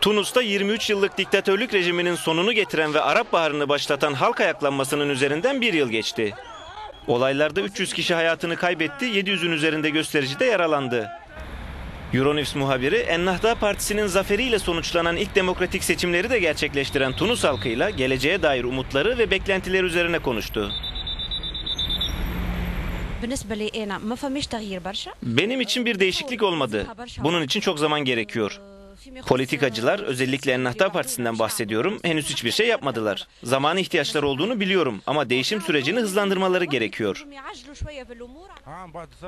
Tunus'ta 23 yıllık diktatörlük rejiminin sonunu getiren ve Arap Baharı'nı başlatan halk ayaklanmasının üzerinden bir yıl geçti. Olaylarda 300 kişi hayatını kaybetti, 700'ün üzerinde gösterici de yaralandı. Euronews muhabiri Ennahda Partisi'nin zaferiyle sonuçlanan ilk demokratik seçimleri de gerçekleştiren Tunus halkıyla geleceğe dair umutları ve beklentileri üzerine konuştu. Benim için bir değişiklik olmadı. Bunun için çok zaman gerekiyor. Politikacılar, özellikle Ennahda Partisi'nden bahsediyorum, henüz hiçbir şey yapmadılar. Zamana ihtiyaçları olduğunu biliyorum ama değişim sürecini hızlandırmaları gerekiyor.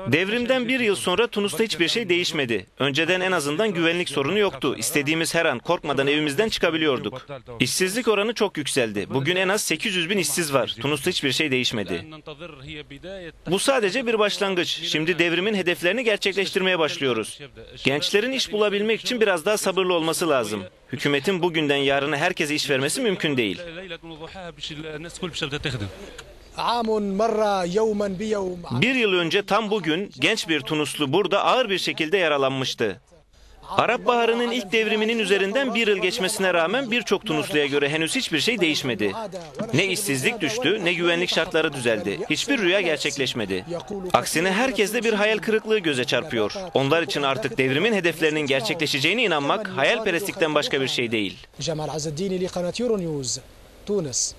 Devrimden bir yıl sonra Tunus'ta hiçbir şey değişmedi. Önceden en azından güvenlik sorunu yoktu. İstediğimiz her an korkmadan evimizden çıkabiliyorduk. İşsizlik oranı çok yükseldi. Bugün en az 800 bin işsiz var. Tunus'ta hiçbir şey değişmedi. Bu sadece bir başlangıç. Şimdi devrimin hedeflerini gerçekleştirmeye başlıyoruz. Gençlerin iş bulabilmek için biraz daha sabırlı olması lazım. Hükümetin bugünden yarına herkese iş vermesi mümkün değil. Bir yıl önce tam bugün genç bir Tunuslu burada ağır bir şekilde yaralanmıştı. Arap Baharı'nın ilk devriminin üzerinden bir yıl geçmesine rağmen birçok Tunuslu'ya göre henüz hiçbir şey değişmedi. Ne işsizlik düştü, ne güvenlik şartları düzeldi. Hiçbir rüya gerçekleşmedi. Aksine herkeste bir hayal kırıklığı göze çarpıyor. Onlar için artık devrimin hedeflerinin gerçekleşeceğine inanmak hayalperestlikten başka bir şey değil. Tunis